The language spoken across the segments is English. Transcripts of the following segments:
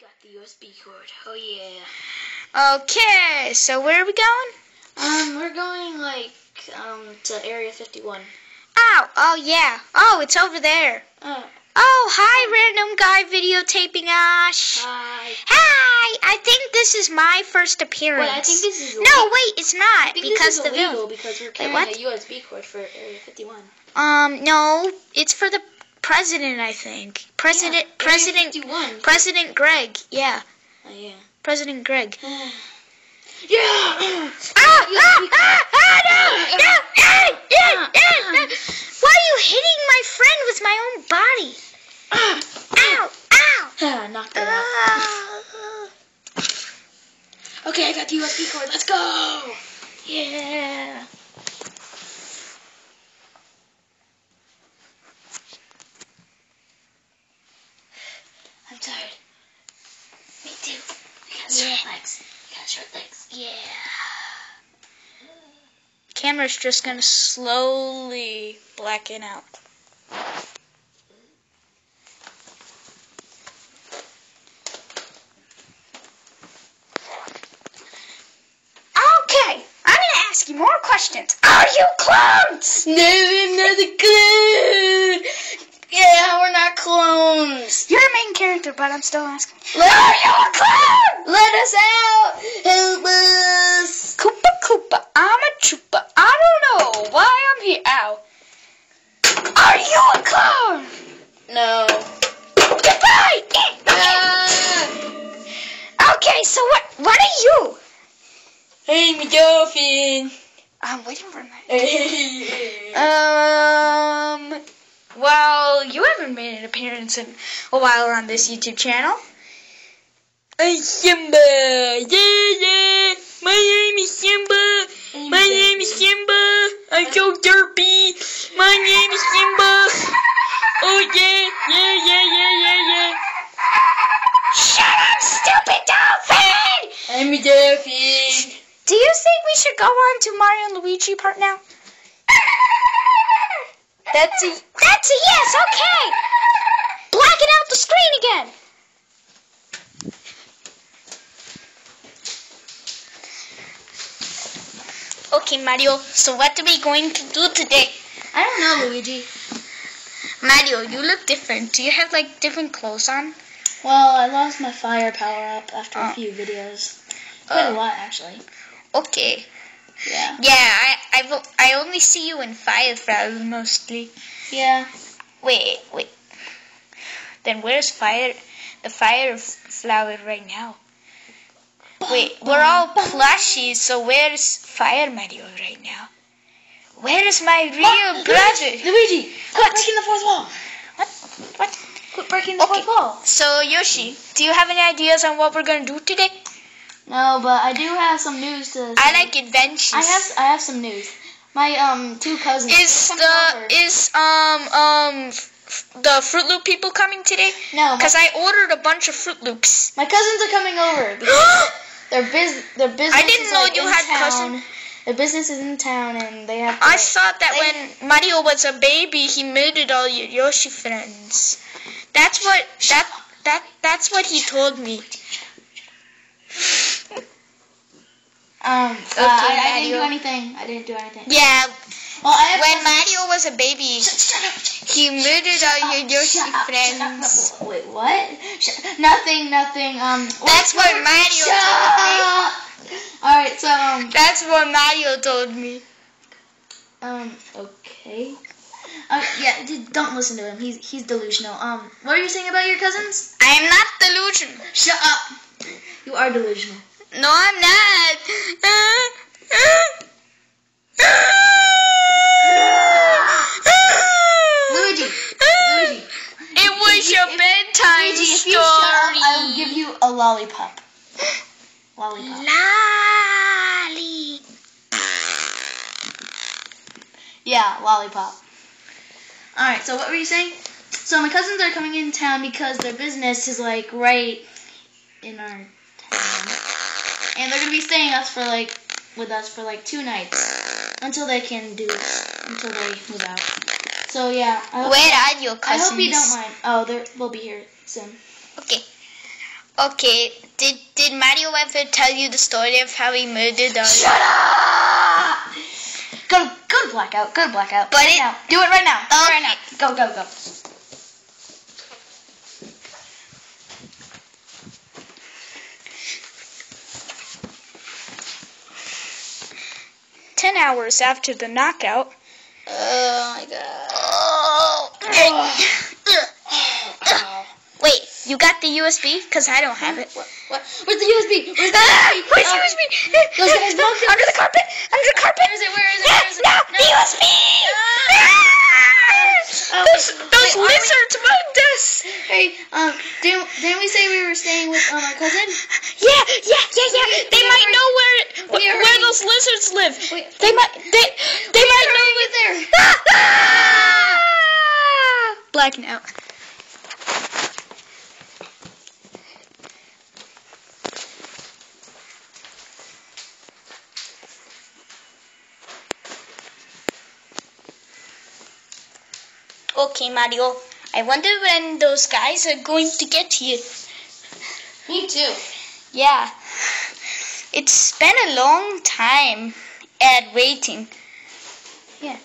Got the USB cord. Oh yeah. Okay, so where are we going? Um, we're going like um to Area 51. Oh, oh yeah. Oh, it's over there. Oh, Oh, hi, random guy videotaping Ash. hi. Hi, I think this is my first appearance. Wait, I think this is Illegal. No, wait, it's not because the illegal video. because we're carrying what? a USB cord for Area 51. Um, no, it's for the president. I think President Yeah, President President Greg. Yeah, Oh yeah. President Greg. yeah. Ah, ah, ah, ah, no, no, ah, ah, ah, ah. Why are you hitting my friend with my own body? Ow, ow. Ah, knocked it out. Ah. Okay, I got the USB cord. Let's go. Yeah. I'm tired. Me too. I got short legs. I got short legs. Yeah. Camera's just gonna slowly blacken out. Okay, I'm gonna ask you more questions. Are you clones? No, I'm not a clone. Yeah, we're not clones. You're a main character, but I'm still asking. Are you a clone? Let us out. Help us. Koopa Koopa, I'm a trooper. I don't know why I'm here. Ow. Are you a clone? No. Goodbye. Ah. Okay, so what? What are you? Hey, me dolphin. I'm waiting for my. Um. Well, you haven't made an appearance in a while on this YouTube channel. Hey, Simba. Yeah, yeah. My name is Simba. My name is Simba. I'm so derpy. My name is Simba. Oh, yeah, yeah, yeah, yeah, yeah, yeah. Shut up, stupid dolphin! I'm a dolphin. Do you think we should go on to Mario and Luigi part now? That's a. That's a yes, okay! Blacken out the screen again! Okay, Mario, so what are we going to do today? I don't know, Luigi. Mario, you look different. Do you have like different clothes on? Well, I lost my fire power up after Oh. a few videos. Quite a Uh. lot, actually. Okay. Yeah. Yeah, I I, I only see you in fire Firefly mostly. Yeah. Wait, wait. Then where's Fire the Fire Flower right now? Wait, we're all plushies, so where's Fire Mario right now? Where is my real brother? Luigi, quit breaking the fourth wall. What? What? Quit breaking the Okay. fourth wall. So Yoshi, do you have any ideas on what we're gonna do today? No, but I do have some news to. I like adventures. I have I have some news. My um two cousins. Is coming the over. is um um f- the Fruit Loop people coming today? no? Cause I ordered a bunch of Fruit Loops. my cousins are coming over. because Their biz their business. I didn't is, know like, you in had town. cousins. Their business is in town, and they have. To, I like- thought that They- when Mario was a baby, he murdered all your Yoshi friends. That's what that that that's what he told me. Um. Okay, uh, I, I didn't do anything. I didn't do anything. Yeah, Well, I have when Mario was a baby, Shut up. he murdered all your Yoshi Shut up, shut up. friends. Wait, what? Shut, nothing, nothing. Um, That's what Mario Shut told me. All right, so um, That's what Mario told me. um, okay. Uh, yeah, d- don't listen to him. He's he's delusional. Um, what are you saying about your cousins? I am not delusional. Shut up. You are delusional. No, I'm not. Luigi, Luigi, It was your bedtime Luigi, if story. you shut up, I will give you a lollipop. Lollipop. Lolly. Yeah, lollipop. Alright, so what were you saying? So my cousins are coming in town because their business is like right in our town. And they're gonna be staying us for like with us for like two nights. Until they can do until they move out. So yeah, I Where are your cousins? I hope you don't mind. Oh, they will be here soon. Okay. Okay, did did Mario ever tell you the story of how he murdered all? Shut up! Go, go to blackout. Go to blackout. But right it- now. Do it right now. It right now. Go, go, go. Hours after the knockout. Oh my god. Wait, you got the USB? Cause I don't have it. What? What? Where's the USB? Where's the Ah, USB? where's the USB? Those guys broke it. Under the carpet. Under the carpet. Where is it? Where is it? Yeah, Where is it? no, No. the USB. Ah. Oh, those those wait, we- lizards mugged us. Hey, um, didn't, didn't we say we were staying with um, our cousin? Yeah, yeah, yeah, yeah. We- They we might are- know where we where those lizards live. They might they they might know where there. Blacking out. Okay, Mario. I wonder when those guys are going to get here. Me too. Yeah. It's been a long time at waiting. Yeah.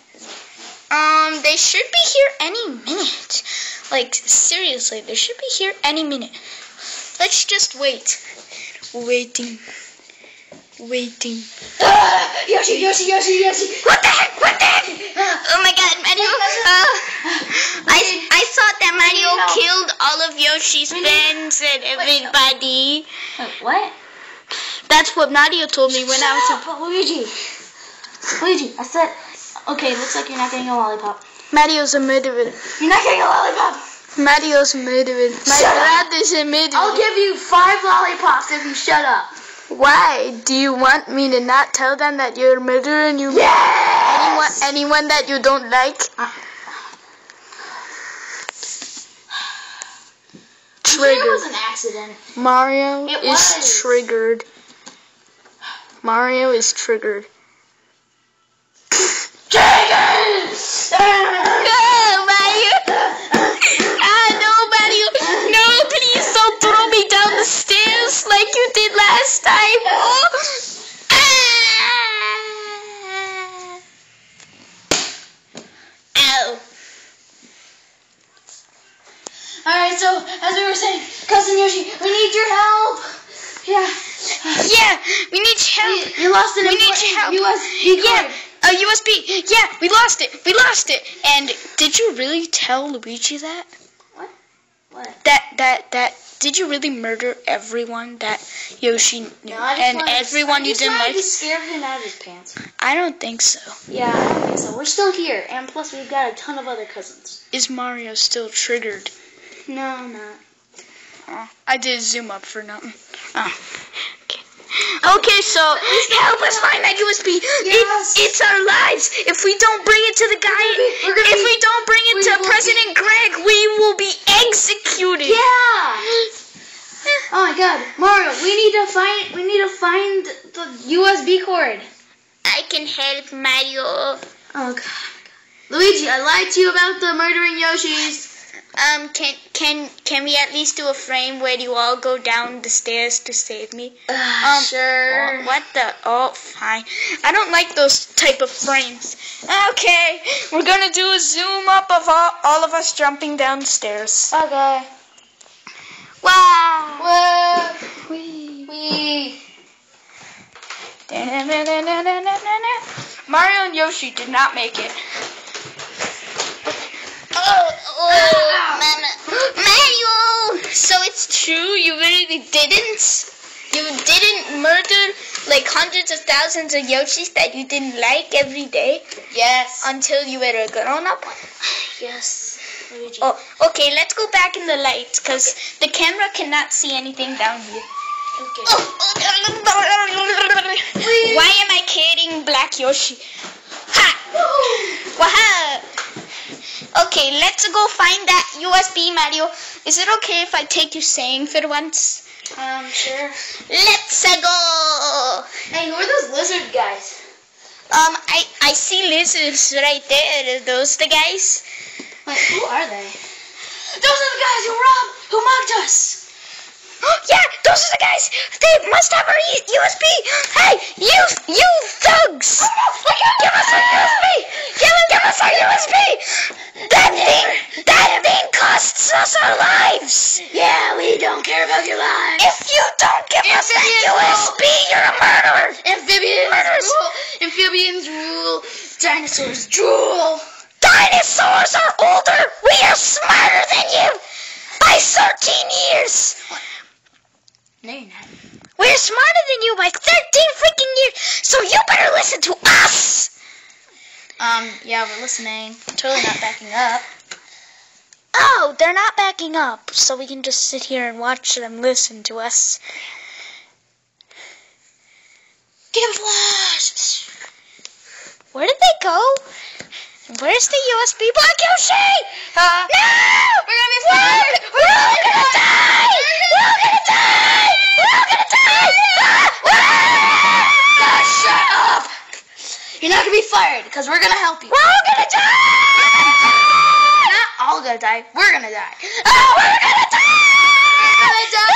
Um, they should be here any minute. Like, seriously, they should be here any minute. Let's just wait. Waiting. Waiting. Ah, Yoshi, Yoshi, Yoshi, Yoshi. What the heck? What the heck? Oh my god, Mario. Uh, I, I thought that Mario killed all of Yoshi's friends and everybody. Wait, what? That's what Mario told me when I was Shut up, Luigi. Luigi, I said. Okay, looks like you're not getting a lollipop. Mario's a murderer. You're not getting a lollipop. Mario's a murderer. My Shut up. brother's a murderer. I'll give you five lollipops if you shut up. Why? Do you want me to not tell them that you're a murderer and you anyone anyone that you don't like? Uh, It Triggered. was an accident. Mario It is was. triggered. Mario is triggered. Triggers! No, Mario! Ah, no, Mario! No, please don't throw me down the stairs like you did last time. Oh. Ah. Ow. Alright, so as we were saying, Cousin Yoshi, we need your help. Yeah. Yeah, we need your help. You, you lost an We need important help. USB Yeah, a USB. Yeah, we lost it. We lost it. And did you really tell Luigi that? What? What? That that that did you really murder everyone that Yoshi knew No, and wanted- everyone you didn't like? to scare him out of his pants. I don't think so. Yeah, I don't think so. We're still here, and plus we've got a ton of other cousins. Is Mario still triggered? No, not. Oh, I did zoom up for nothing. Oh. Okay. Okay, so help us find that USB. Yes. It's, it's our lives. If we don't bring it to the guy, be- if be- we don't bring it to President Greg, we will be executed. Yeah. Oh my God, Mario, we need to find we need to find the USB cord. I can help Mario. Oh God. Luigi, I lied to you about the murdering Yoshis. Um, can can can we at least do a frame where you all go down the stairs to save me? Uh, Um, sure. What the? Oh, fine. I don't like those type of frames. Okay, we're gonna do a zoom up of all, all of us jumping down the stairs. Okay. Wow. Whoa. Wee. Wee. Mario and Yoshi did not make it. Oh, Oh, Mama. Mario! So it's true, you really didn't? You didn't murder like hundreds of thousands of Yoshis that you didn't like every day Yes. until you were a grown up? yes. Luigi. Oh, okay, let's go back in the light because the camera cannot see anything down here. Okay. Oh, Why am I carrying Black Yoshi? Ha! Waha! Okay, let's go find that USB, Mario. Is it okay if I take you saying for once? Um, sure. Let's go! Hey, who are those lizard guys? Um, I, I see lizards right there. Are those the guys? Wait, who are they? Those are the guys who robbed, who mugged us. yeah, those are the guys. They must have our USB. Hey, you, you thugs! Oh, give us our USB. Give, give us our USB. That thing, that thing costs us our lives. Yeah, we don't care about your lives. If you don't give us that Amphibians USB, you're a murderer. Amphibians Murderers. rule. Amphibians rule. Dinosaurs drool. Dinosaurs are older. We are smarter than you by 13 years. No, you're not. We're smarter than you by 13 freaking years. So you better listen to us. Um, yeah, we're listening. Totally not backing up. Oh, they're not backing up, so we can just sit here and watch them listen to us. Give a flash. Where did they go? Where's the USB block, Yoshi? Uh, No! We're gonna be fired. We're all gonna die! We're all gonna die! We're all gonna die! Ah! Shut up. You're not gonna be fired because we're gonna help you. We're all gonna die! We're not all gonna die. We're gonna die. Oh, we're gonna die! We're gonna die.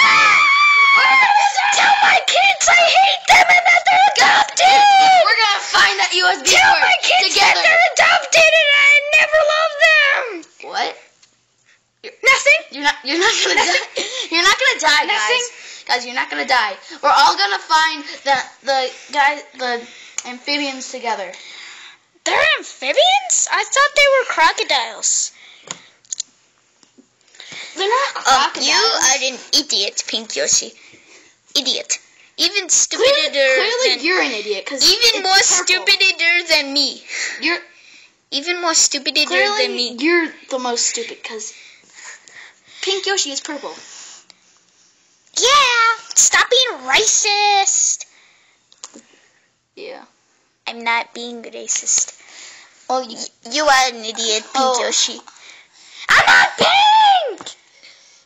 We're gonna die. Tell my kids I hate them and that they're adopted! We're gonna find that USB Tell my kids that they're adopted and I never love them! What? Nothing? You're not. You're not gonna Nothing. die. You're not gonna die, Nothing. guys. Guys, you're not gonna die. We're all gonna find the the guy the amphibians together. They're amphibians? I thought they were crocodiles. They're not oh, crocodiles. You are an idiot, Pink Yoshi. Idiot. Even stupider clearly than you're an idiot. Cause even it's more purple. stupider than me. You're Even more stupider clearly than me. you're the most stupid because Pink Yoshi is purple. Yeah. Stop being racist. Yeah. I'm not being racist. Oh, you, you are an idiot, Pink Oh. Yoshi. I'm not pink!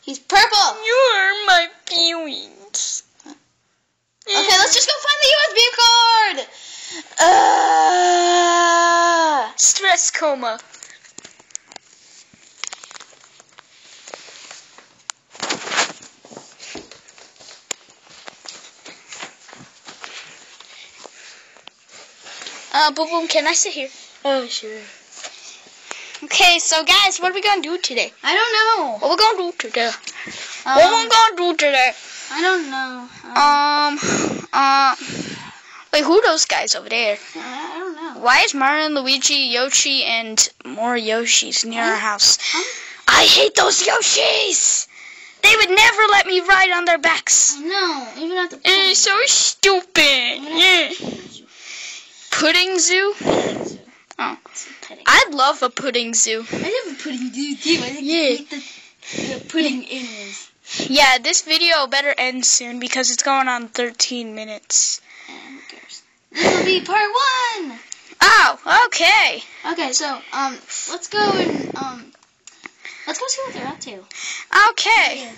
He's purple. You're my feelings. Okay, let's just go find the USB card! Uh, Stress coma. Uh, boom, boom, can I sit here? oh sure. Okay, so guys, what are we gonna do today? I don't know. What we gonna do today? Um, what we gonna do today? I don't know. Um, Um, uh, wait, who are those guys over there? I don't know. Why is Mario and Luigi, Yoshi, and more Yoshis near our house? Huh? I hate those Yoshis! They would never let me ride on their backs. I know. Even at the It's so stupid. Yeah. Pudding zoo? Oh. I'd love a pudding zoo. I have a pudding zoo too. I think Yeah. eat the, the pudding innards. Yeah, this video better end soon because it's going on 13 minutes. And who cares? This will be part one. Oh, okay. Okay, so um, let's go and um, let's go see what they're up to. Okay.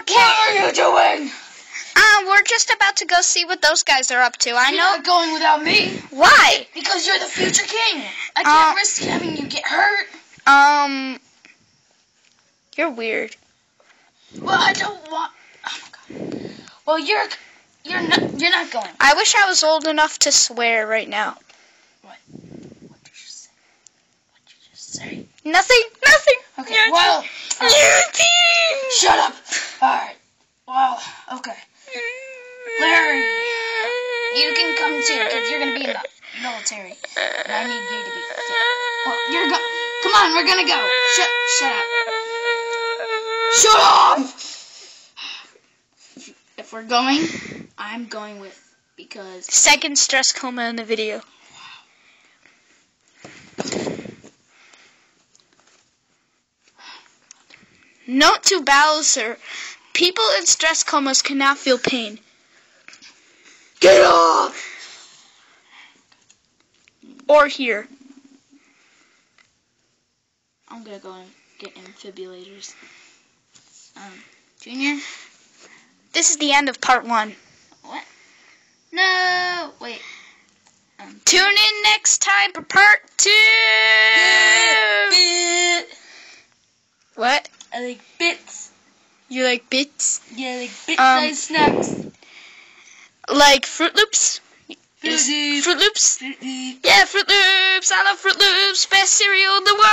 Okay. What are you doing? Uh, we're just about to go see what those guys are up to. I know You're know. not going without me Why? because you're the future king. I can't Uh, risk having you get hurt. Um. You're weird. Well, I don't want. Oh my god. Well, you're you're not you're not going. I wish I was old enough to swear right now. What What did you say? What did you just say? Nothing. Nothing. Okay. You're well, uh, You're shut up. All right. Well, okay. Larry, you can come too because you're gonna be in the military, and I need you to be. Well, you're go. Come on, we're gonna go. Shut. Shut up. Shut up. If we're going, I'm going with because Second stress coma in the video. Note to Bowser. People in stress comas cannot feel pain. get off. Or here. I'm gonna go and get amphibiolators. Um, Junior. This is the end of part one. What? No. Wait. Um, Tune in next time for part two. Bit. What? I like bits. You like bits? Yeah, like Um, bit-sized snacks. Like Fruit Loops? Fruit. Loops. Fruit Loops? Yeah, Fruit Loops. I love Fruit Loops. Best cereal in the world.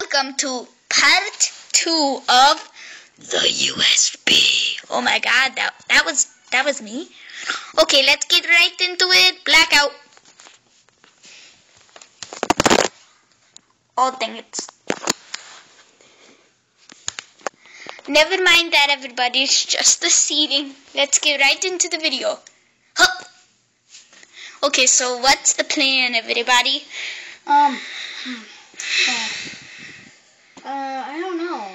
Welcome to part two of the USB. Oh my God, that that was that was me. Okay, let's get right into it. Blackout. Oh, dang it. Never mind that, everybody. It's just the seating. Let's get right into the video. Hup. Okay, so what's the plan, everybody? Um. Uh, uh, I don't know.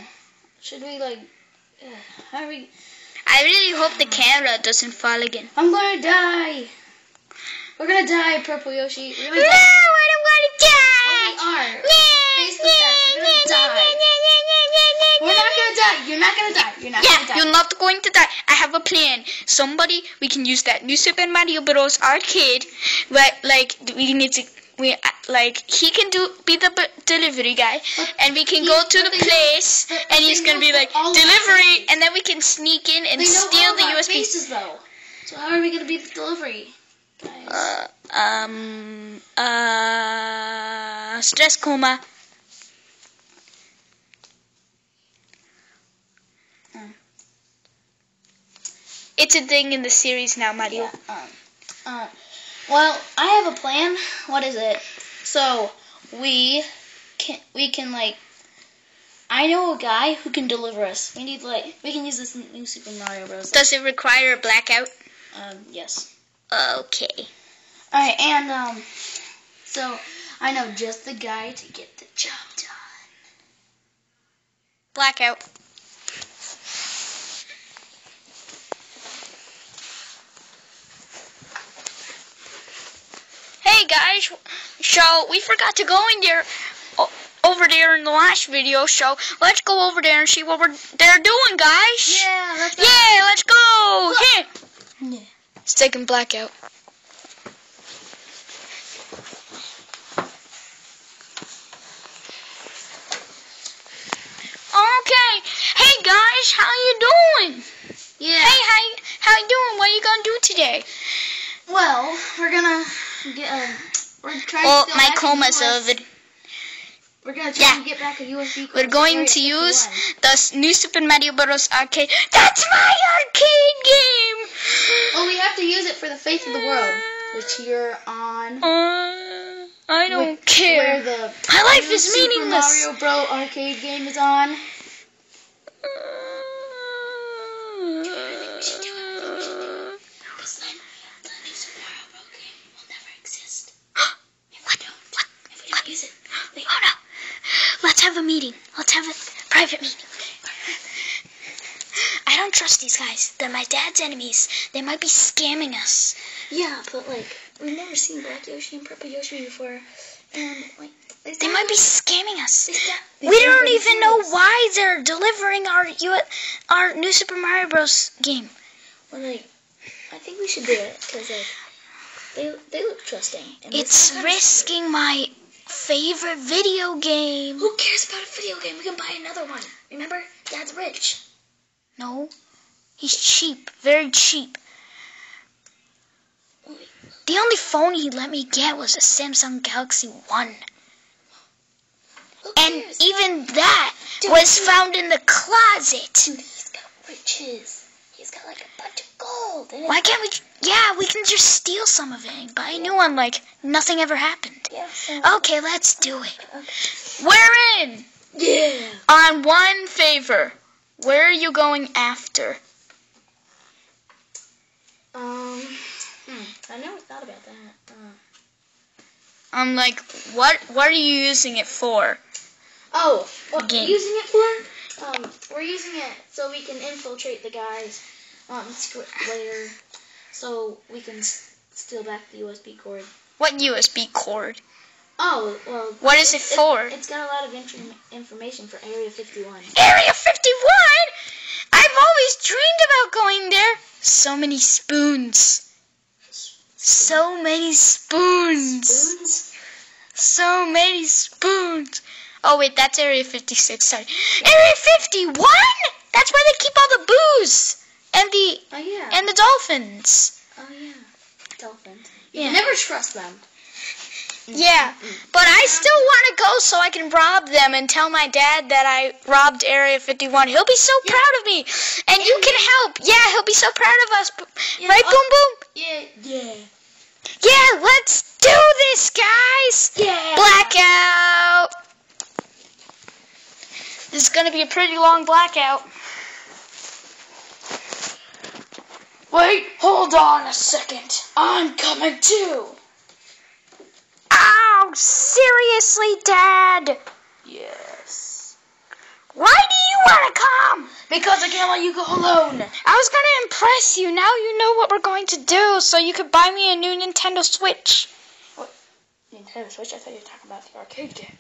Should we like? Uh, how are we? I really hope the camera doesn't fall again. I'm gonna die. We're gonna die, Purple Yoshi. We're gonna I die. don't want to die. We are. Face the facts. We're gonna die. We're not gonna die. You're not gonna die. You're not Yeah, gonna die. you're not going to die. I have a plan. Somebody, we can use that new Super Mario Bros. arcade. But like, we need to, we like, he can do be the b- delivery guy, But and we can go to the they know- place, and he's gonna be like delivery, and then we can sneak in and steal the USB. faces though. So how are we gonna be the delivery? Guys. Uh, um, uh, stress coma. Hmm. It's a thing in the series now, Mario. Yeah. Um, um, well, I have a plan. What is it? So we can we can like. I know a guy who can deliver us. We need like we can use this new Super Mario Bros. Does it require a blackout? Um, yes. Okay. All right, and um, so I know just the guy to get the job done. Blackout. Hey guys, so we forgot to go in there o- over there in the last video, so let's go over there and see what we're they're doing, guys. Yeah, let's go. Yeah, let's go. Here. Yeah. It's taking blackout. Okay. Hey guys, how you doing? Yeah. Hey, how you, how you doing? What are you gonna do today? Well, we're gonna get a. We're trying Oh, to my coma's over. We're gonna try Yeah. and get back a USB. We're going to use the new Super Mario Bros. arcade. That's my arcade game. Well, we have to use it for the face of the world, which you're on. Uh, I don't Where care. the My life is Super meaningless. Mario Bros. arcade game is on. Because then the new Super Mario Bro game will never exist. What? What? If we don't use it. Wait, Oh no. Let's have a meeting. Let's have a private meeting. I don't trust these guys. They're my dad's enemies. They might be scamming us. Yeah, but like we've never seen Black Yoshi and Purple Yoshi before, and like They might be scamming us. They sta- they We don't even know why they're delivering our U- our new Super Mario Bros. game. Well, like, I think we should do it because like they they look trusting. And It's risking my favorite video game. Who cares about a video game? We can buy another one. Remember, Dad's rich. No, he's cheap, very cheap. The only phone he let me get was a Samsung Galaxy One. Who And cares? even that Dude, was found in the closet. Dude, he's got riches. He's got like a bunch of gold. Why can't we? Yeah, we can just steal some of it and buy a new one like nothing ever happened. Yeah. So, Okay, let's do it. okay. We're in! Yeah. On one favor. Where are you going after? Um. Hmm. I never thought about that. Uh, I'm like, what what are you using it for? oh, what Game. using it for? Um, we're using it so we can infiltrate the guys um later, so we can s- steal back the USB cord. What USB cord? Oh, well. What is it for? It's got a lot of inform- information for Area 51. Area 51? I've always dreamed about going there. So many spoons. So many spoons. Spoons? So many spoons. Oh wait, that's Area 56. Sorry, Area 51. That's where they keep all the booze and the Oh yeah. and the dolphins. oh yeah. Dolphins. Yeah. Never trust them. Yeah, but I still want to go so I can rob them and tell my dad that I robbed Area 51. He'll be so Yeah. proud of me, and you can help. Yeah, he'll be so proud of us. Yeah, right, uh, Boom Boom? Yeah. Yeah. Yeah, let's do this, guys. Yeah. Blackout. This is gonna be a pretty long blackout. Wait, hold on a second. I'm coming too. Oh, seriously, Dad? Yes. Why do you want to come? Because I can't let you go alone. I was gonna impress you. Now you know what we're going to do, so you could buy me a new Nintendo Switch. What? Nintendo Switch. I thought you were talking about the arcade game.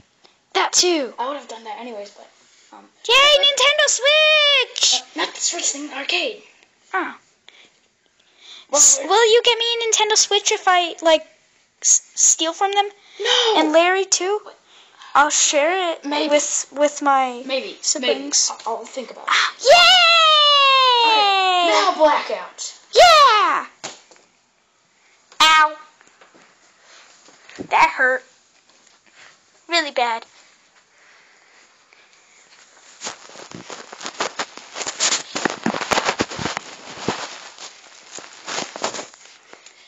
That too. I would have done that anyways, but um, Yay, Nintendo Switch! uh, not the Switch thing, the arcade. Oh. What- S- will you get me a Nintendo Switch if I like steal from them? no. And Larry too. I'll share it Maybe. with with my maybe Siblings. Maybe. I'll, I'll think about it. Ah, yay! Now blackout. Yeah! Ow. That hurt. Really bad.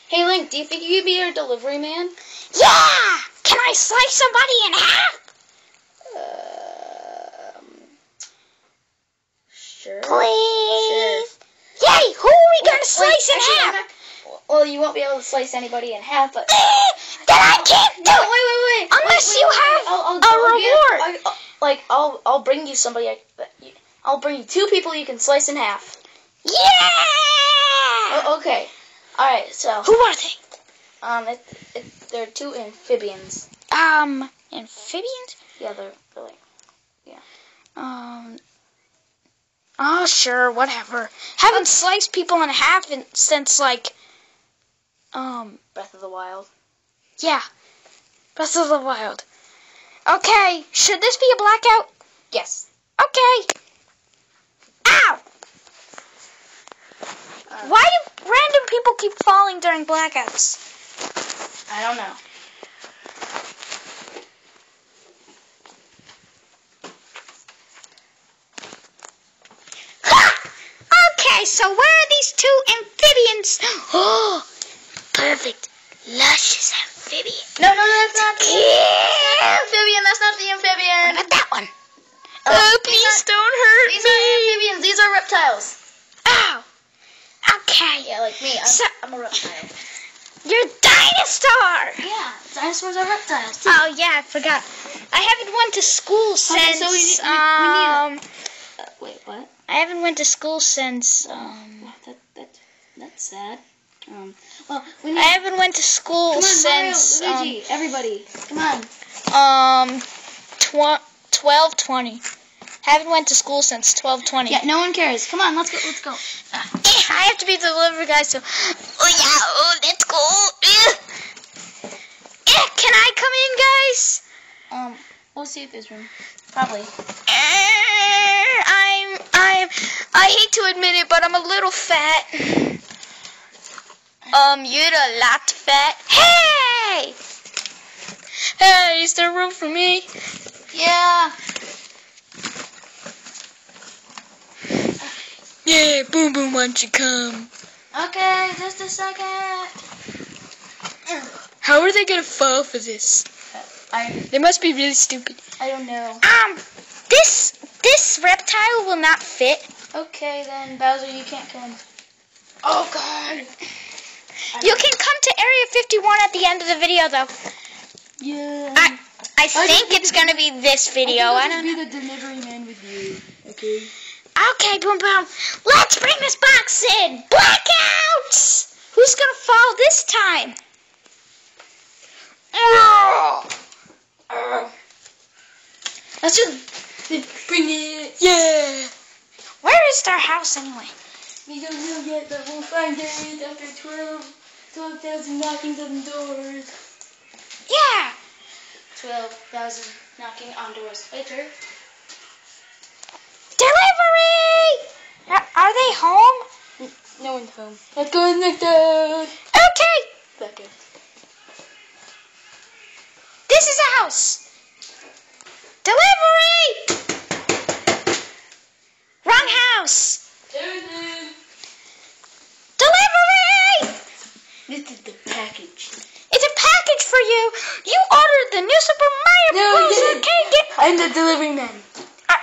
Hey Link, do you think you could be our delivery man? Yeah! Can I slice somebody in half? Um, sure. Please. Yay! Who are we gonna slice in actually, half? Not- Well, you won't be able to slice anybody in half, but. Eh, then I can't do No, wait, it. wait, wait. Unless Wait, you wait, have wait. I'll, I'll, a I'll reward. I- I'll- like, I'll, I'll bring you somebody. I, I'll bring you two people you can slice in half. Yeah! Oh, okay. All right. So, Who are they? Um, it, it, they're two amphibians. Um, amphibians? Yeah, they're, they're like Um. Oh, sure, whatever. Haven't sliced people in half in, since, like, um, Breath of the Wild. yeah. Breath of the Wild. Okay, should this be a blackout? Yes. Okay. Ow! Uh, Why do random people keep falling during blackouts? I don't know. Okay, so where are these two amphibians? Oh, perfect. Luscious amphibian. No, no, no, that's not the Yeah. amphibian. That's not the What amphibian. about that one? Oh, oh, please don't hurt These me. are amphibians. These are reptiles. Ow. Okay. Yeah, like me. I'm, So- I'm a reptile. You're dinosaur. Yeah, dinosaurs are reptiles. Too. Oh yeah, I forgot. I haven't went to school since. Okay, so we need- we- we need um, Uh, wait, what? I haven't went to school since. Um, Wow, that that that's sad. Um, well, we need. I haven't went to school come on, since. Mario, Luigi, everybody, come on. Um, um, tw- twelve twenty. Haven't went to school since twelve twenty. Yeah, no one cares. Come on, let's go. Let's go. I have to be the delivery guy, so. Oh yeah, oh, let's go. Eh, can I come in, guys? Um, we'll see if there's room. Probably. I'm, I'm, I hate to admit it, but I'm a little fat. Um, you're a lot fat. Hey! Hey, is there room for me? Yeah. Yeah, boom boom, why don't you come? Okay, just a second. How are they gonna fall for this? I They must be really stupid. I don't know. Um, this, this reptile will not fit. Okay then, Bowser, you can't come. Oh God. You can come to Area 51 at the end of the video, though. Yeah. I, I think need it's gonna be this video. I don't know. be the delivery man with you. Okay. Okay, boom boom. Let's bring this box in. Blackouts. Who's gonna fall this time? Let's just bring it. Yeah. Where is their house anyway? We don't know yet, but we'll find it after 12 12,000 knockings on doors. Yeah. 12,000 knocking on doors later. Delivery! Are, are they home? No one's home. Let's go in the door. Okay. Second. This is a house. Delivery! Wrong house. Delivery! This is the package. It's a package for you. You ordered the new Super Mario No, Bros. arcade game. I'm the delivery man. Uh,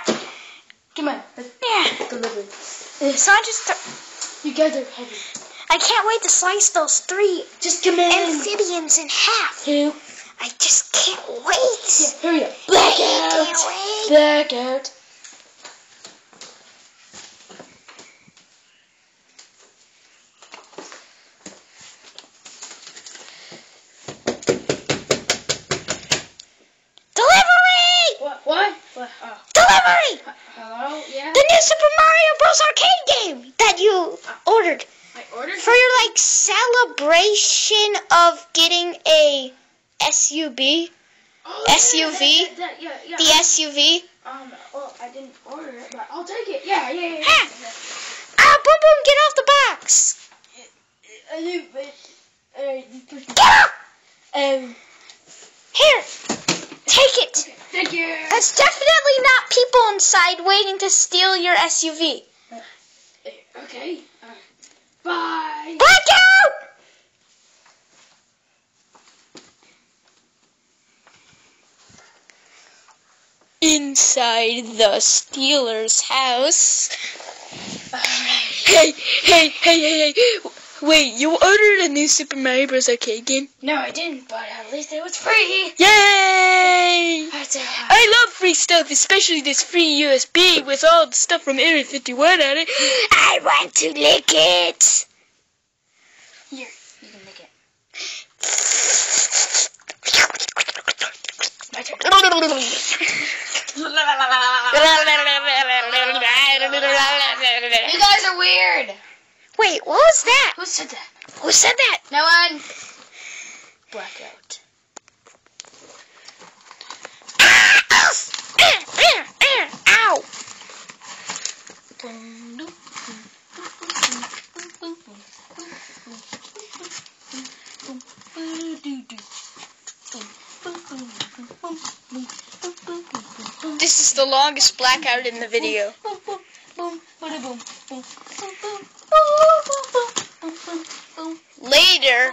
Come on, yeah. deliver. So I just, You guys are heavy. I can't wait to slice those three Just come in. amphibians in half. Two. I just can't wait. Yeah, hurry up. Can't Blackout. wait. Blackout. Delivery! What? What? What? Oh. Delivery! Hello? Yeah? The new Super Mario Bros. arcade game that you ordered I ordered for your like celebration of getting a SUV, Oh, SUV? that- that- yeah, yeah, the yeah. SUV. Um, well, I didn't order it, but I'll take it. Yeah, yeah, yeah. Yeah. Ah, boom boom, get off the box. I do, but, uh, you push me. Get up. Um, Here, take it. okay, thank you. That's definitely not people inside waiting to steal your SUV. Okay. Uh, bye. Blackout! Inside the Steelers' house. Hey, hey, hey, hey, hey. Wait, you ordered a new Super Mario Bros. arcade game? No, I didn't, but at least it was free. Yay! I love free stuff, especially this free USB with all the stuff from Area 51 on it. I want to lick it! Here, you can lick it. My turn. You guys are weird. Wait, what was that? Who said that? Who said that? No one. Blackout. Ow! This is the longest blackout in the video. Later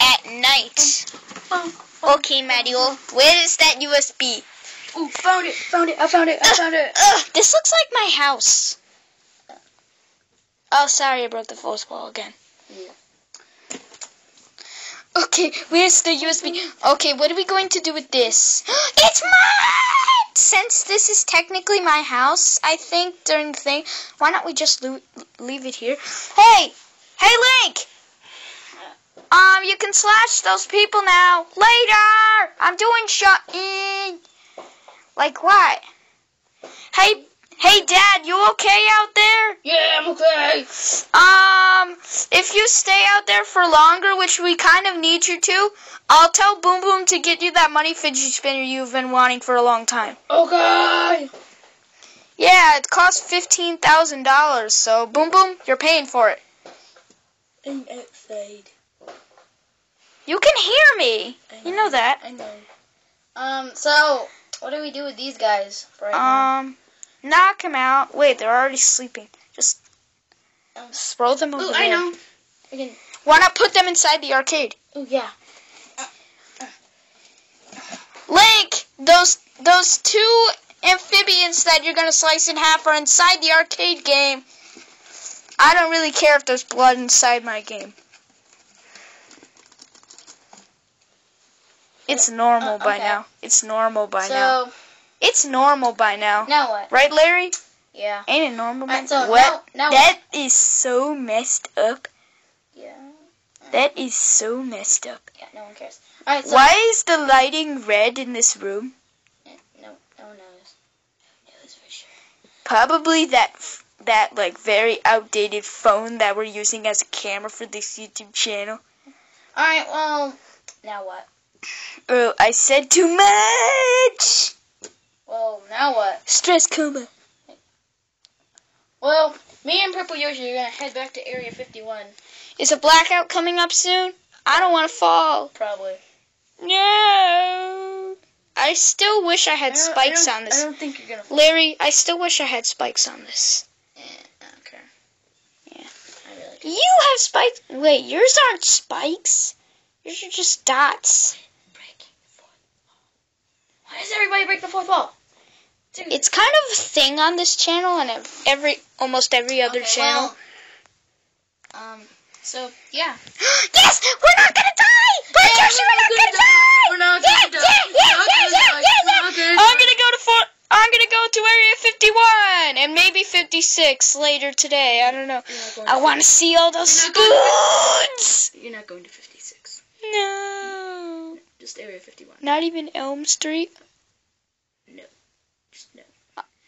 at night. Okay, Mario, where is that USB? Ooh, found it, found it, I found it, I found it. Ugh, this looks like my house. Oh, sorry, I broke the fourth wall again. Yeah. Okay, where's the USB? Okay, what are we going to do with this? it's mine! Since this is technically my house, I think during the thing, why don't we just leave it here? Hey! Hey, Link! Um, you can slash those people now. Later! I'm doing shut in. Like what? Hey, hey, Dad, you okay out there? Yeah, I'm okay. Um, if you stay out there for longer, which we kind of need you to, I'll tell Boom Boom to get you that money fidget spinner you've been wanting for a long time. Okay. Yeah, it costs fifteen thousand dollars, so Boom Boom, you're paying for it. I'm outside. You can hear me. You know that. I know. Um, so, what do we do with these guys right now? Um, knock them out. Wait, they're already sleeping. Just Um, throw them over Ooh, there. I know. Can, Why not put them inside the arcade? Oh yeah. Link, those those two amphibians that you're gonna slice in half are inside the arcade game. I don't really care if there's blood inside my game. It's normal Uh, by now. It's normal by now. It's normal by now. now what? Right, Larry? Yeah. Ain't it normal by Alright, so What? now, now That is so messed up. Yeah. That is so messed up. Yeah, no one cares. Alright, so. Why is the lighting red in this room? Eh, no, no one knows. No one knows for sure. Probably that that like very outdated phone that we're using as a camera for this YouTube channel. Alright, well, now what? Oh, I said too much. Well, now what? Stress coma. Well, me and Purple Yoshi are gonna head back to Area 51. Is a blackout coming up soon? I don't want to fall. Probably. No. I still wish I had I spikes I on this. I don't think you're gonna. Larry, I still wish I had spikes on this. I don't care. Yeah. I really. You have spikes. Wait, yours aren't spikes. Yours are just dots. Breaking the fourth wall. Why does everybody break the fourth wall? Dude. It's kind of a thing on this channel and every almost every other Okay, channel. well, um. So yeah. yes, we're not gonna die. Black Yeah, Yoshi, we're not we're gonna die. We're not yeah, gonna die. yeah, We're yeah, yeah, gonna yeah, die. yeah, We're yeah. not gonna I'm die. gonna go to four. I'm gonna go to Area 51 and maybe 56 later today. I don't know. You're not going I want to see all those You're not spoons. You're not going to 56. No, Just Area 51. not even Elm Street.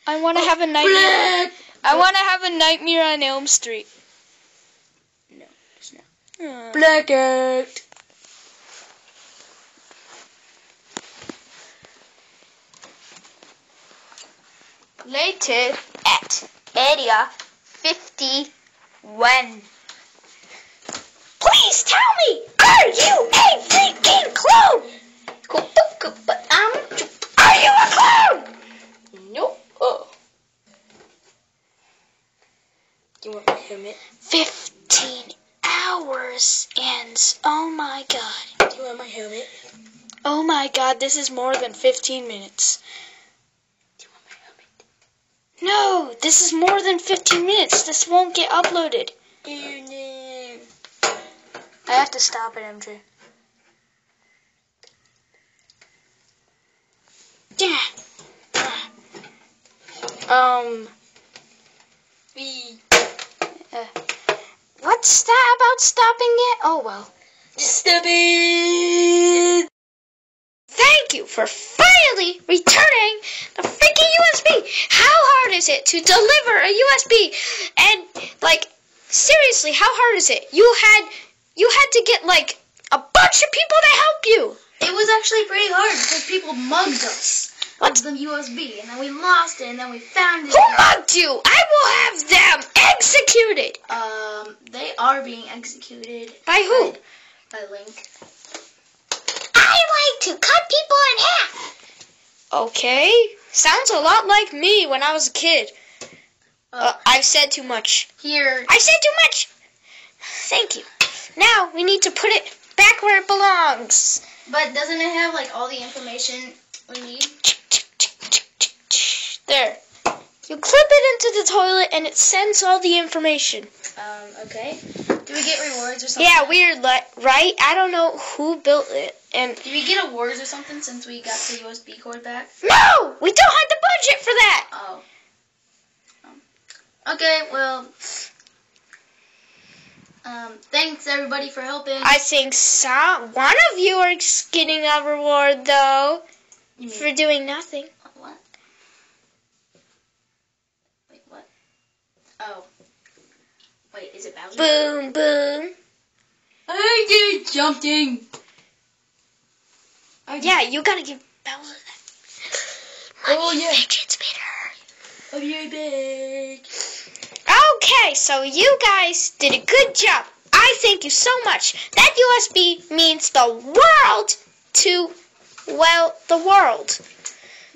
I want to have a nightmare. I want to have a nightmare on Elm Street. No. Just no. Aw. Blackout. Later at Area 51. Please tell me, are you a freaking clone? But I'm. Are you a clone? Nope. Oh. Do you want my helmet? 15 hours and oh my god. Do you want my helmet? Oh my god, this is more than 15 minutes. Do you want my helmet? No, this is more than 15 minutes. This won't get uploaded. I have to stop it, MJ. Yeah. Um, We. what's that about stopping it? Oh well. Stop it! Thank you for finally returning the freaking USB. How hard is it to deliver a USB? And like, seriously, how hard is it? You had, you had to get like a bunch of people to help you. It was actually pretty hard because people mugged us What? the USB, and then we lost it, and then we found it. Who mugged you? I will have them executed. Um, they are being executed. By who? By Link. I like to cut people in half. Okay. Sounds a lot like me when I was a kid. Uh, I've said too much. Here, I said too much. Thank you. Now we need to put it back where it belongs. but doesn't it have like all the information we need? There. You clip it into the toilet and it sends all the information. Um, okay. Do we get rewards or something? Yeah, weird, right? I don't know who built it. And Do we get awards or something since we got the USB cord back? no, we don't have the budget for that. Oh. Okay, well. Um, thanks everybody for helping. I think some one of you are getting a reward though for doing nothing. What? Wait, what? Oh. Wait, is it Bowser? Boom, boom. I did something. Yeah, you gotta give Bowser that. Oh, yeah. Fidget spinner. I'll be right back. Okay, so you guys did a good job. I thank you so much. That USB means the world to, well, the world.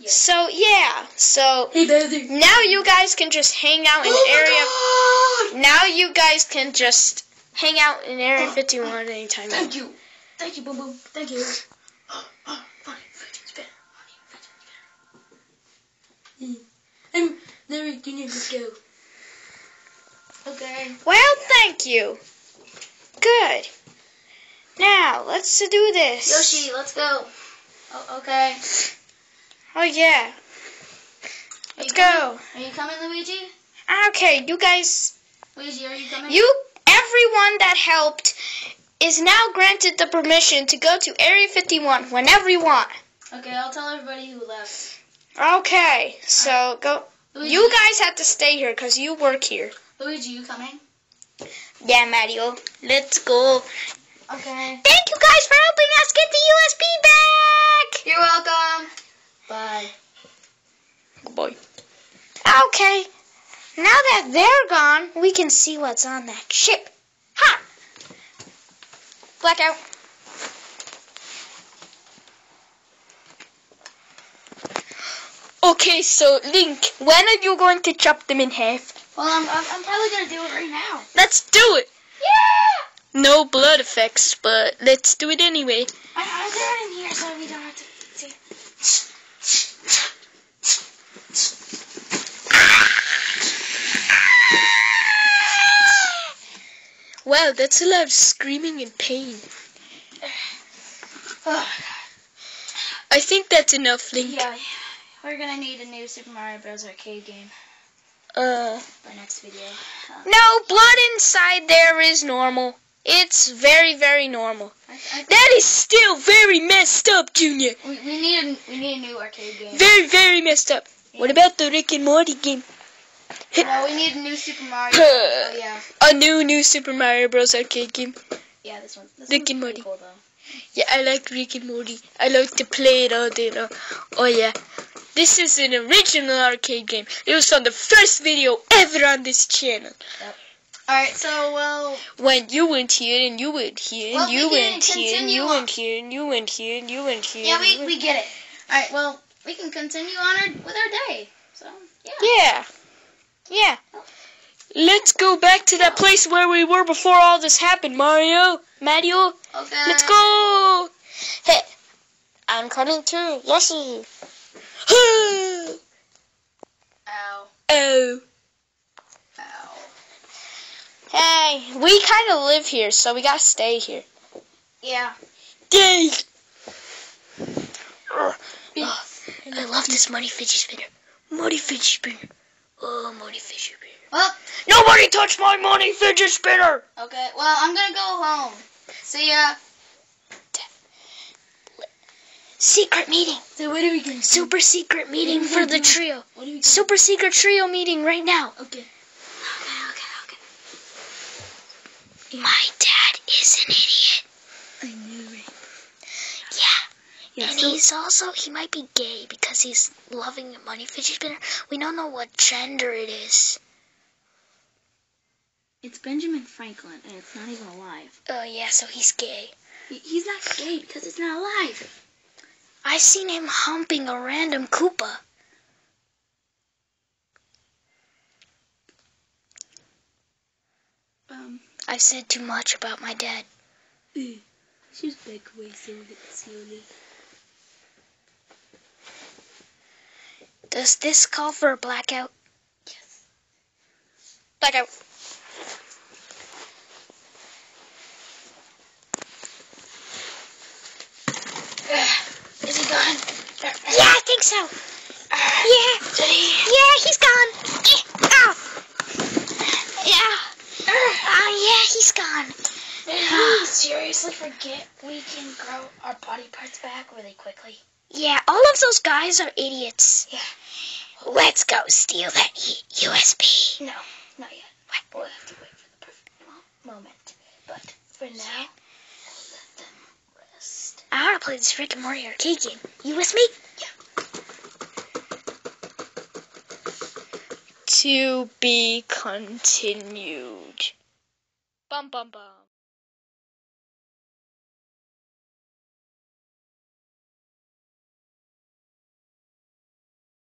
Yeah. So, yeah. So, Hey, now you guys can just hang out in Oh area. Now you guys can just hang out in Area 51 anytime. Thank you. Thank you, Boom Boom. Thank you. Funny fidget spinner. Funny fidget. I'm never gonna go. Okay. Well, thank you. Good. Now, let's do this. Yoshi, let's go. Oh, okay. Oh, yeah. Let's go. coming? Are you coming, Luigi? Ah, okay, you guys Luigi, are you coming? You, everyone that helped, is now granted the permission to go to Area 51 whenever you want. Okay, I'll tell everybody who left. Okay, so go. Luigi, You guys have to stay here because you work here. Luigi, you coming? Yeah, Mario. Let's go. Okay. Thank you guys for helping us get the USB back. Bye. Goodbye. Okay. Now that they're gone, we can see what's on that ship. Ha! Blackout. Okay, so Link, when are you going to chop them in half? Well, I'm, I'm, I'm probably going to do it right now. Let's do it! Yeah! No blood effects, but let's do it anyway. Wow, that's a lot of screaming and pain. Oh, I think that's enough, Link. yeah, we're gonna need a new Super Mario Bros. arcade game Uh, for next video. Uh, no, blood inside there is normal. It's very, very normal. I, I, That is still very messed up, Junior. we, we need a, we need a new arcade game. Very, very messed up. What about the Rick and Morty game? No, we need a new Super Mario. oh yeah, A new, new Super Mario Bros. arcade game. yeah, this one. This Rick one's and Morty. Cool, though. Yeah, I like Rick and Morty. I like to play it all day long. Oh yeah. This is an original arcade game. It was on the first video ever on this channel. All right, so well, When you went here and you went here and Well, you we went here and you on. went here and you went here and you went here. yeah, we, we get it. All right, well, we can continue on our with our day. So yeah. Yeah. Yeah. Let's go back to that place where we were before all this happened, Mario. Mario, Okay. let's go. Hey, I'm coming too. Yoshi. Ow. oh. Ow. Hey, we kind of live here, so we gotta stay here. Yeah. Yay! I love this money fidget spinner. Money fidget spinner. Oh, money fidget spinner. Well, Nobody touch my money fidget spinner! okay. Well, I'm gonna go home. See ya. Secret meeting. So what are we gonna Super secret meeting for the trio. What are we Super secret trio meeting right now. Okay. Okay. Okay. Okay. My dad is an idiot. I knew it. Yeah. And So he's also, he might be gay because he's loving the money fidget spinner. We don't know what gender it is. it's Benjamin Franklin, and it's not even alive. Oh, yeah, so he's gay. He's not gay because it's not alive. I seen him humping a random Koopa. Um. I've said too much about my dad. She's back away slowly. slowly. Does this call for a blackout? Yes. Blackout. Is he gone? Yeah, I think so. Uh, yeah. Yeah, he's gone. Ow. Yeah. Oh, yeah, he's gone. Did we seriously forget we can grow our body parts back really quickly? Yeah, all of those guys are idiots. Yeah. Let's go steal that USB. No, not yet. We'll have to wait for the perfect moment. But for now, we'll let them rest. I want to play this Rick and Morty arcade game. You with me? Yeah. To be continued. Bum bum bum.